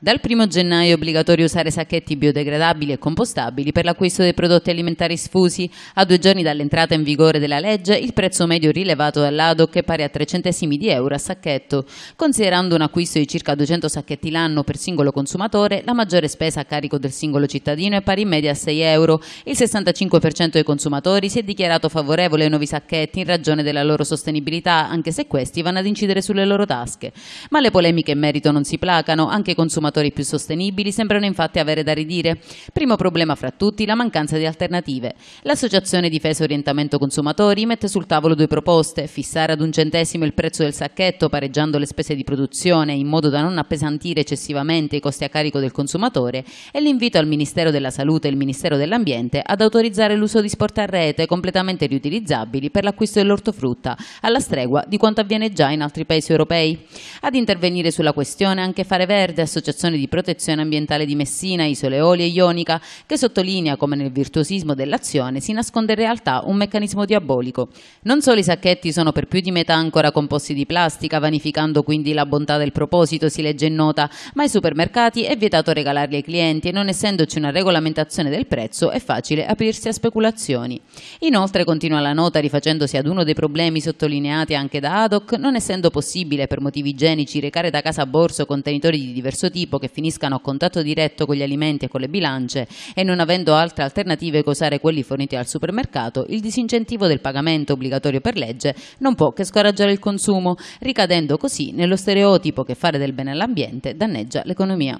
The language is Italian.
Dal 1 gennaio è obbligatorio usare sacchetti biodegradabili e compostabili per l'acquisto dei prodotti alimentari sfusi. A due giorni dall'entrata in vigore della legge, il prezzo medio rilevato dall'ADOC è pari a 3 centesimi di euro a sacchetto. Considerando un acquisto di circa 200 sacchetti l'anno per singolo consumatore, la maggiore spesa a carico del singolo cittadino è pari in media a 6 euro. Il 65% dei consumatori si è dichiarato favorevole ai nuovi sacchetti in ragione della loro sostenibilità, anche se questi vanno ad incidere sulle loro tasche. Ma le polemiche in merito non si placano, anche i consumatori consumatori più sostenibili sembrano infatti avere da ridire. Primo problema fra tutti, la mancanza di alternative. L'Associazione Difesa Orientamento Consumatori mette sul tavolo due proposte, fissare ad un centesimo il prezzo del sacchetto pareggiando le spese di produzione in modo da non appesantire eccessivamente i costi a carico del consumatore e l'invito al Ministero della Salute e il Ministero dell'Ambiente ad autorizzare l'uso di sport a rete completamente riutilizzabili per l'acquisto dell'ortofrutta, alla stregua di quanto avviene già in altri paesi europei. Ad intervenire sulla questione anche Fare Verde, associazione l'Associazione di Protezione Ambientale di Messina, Isole Eolie e Ionica, che sottolinea come nel virtuosismo dell'azione si nasconde in realtà un meccanismo diabolico. Non solo i sacchetti sono per più di metà ancora composti di plastica, vanificando quindi la bontà del proposito, si legge in nota, ma ai supermercati è vietato regalarli ai clienti e non essendoci una regolamentazione del prezzo è facile aprirsi a speculazioni. Inoltre continua la nota rifacendosi ad uno dei problemi sottolineati anche da Adoc, non essendo possibile per motivi igienici recare da casa a borso contenitori di diverso tipo tipo che finiscano a contatto diretto con gli alimenti e con le bilance e non avendo altre alternative che usare quelli forniti al supermercato, il disincentivo del pagamento obbligatorio per legge non può che scoraggiare il consumo, ricadendo così nello stereotipo che fare del bene all'ambiente danneggia l'economia.